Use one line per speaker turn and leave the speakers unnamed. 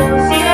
Se